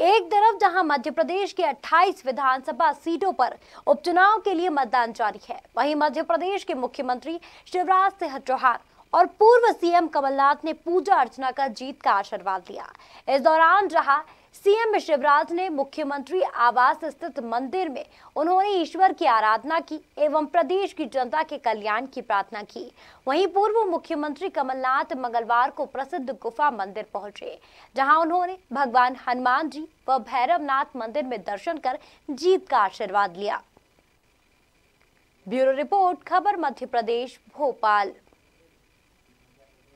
एक तरफ़ जहाँ मध्य प्रदेश की 28 विधानसभा सीटों पर उपचुनाव के लिए मतदान जारी है, वहीं मध्य प्रदेश के मुख्यमंत्री शिवराज सिंह चौहान और पूर्व सीएम कमलनाथ ने पूजा अर्चना कर जीत का आशीर्वाद दिया इस दौरान जहाँ सीएम शिवराज ने मुख्यमंत्री आवास स्थित मंदिर में उन्होंने ईश्वर की आराधना की एवं प्रदेश की जनता के कल्याण की प्रार्थना की। वहीं पूर्व मुख्यमंत्री कमलनाथ मंगलवार को प्रसिद्ध गुफा मंदिर पहुँचे, जहाँ उन्होंने भगवान हनुमान जी व भैरवनाथ मंदिर में दर्शन कर जीत का आशीर्वाद लिया। ब्यूरो रिपोर्ट, खबर मध्य प्रदेश, भोपाल।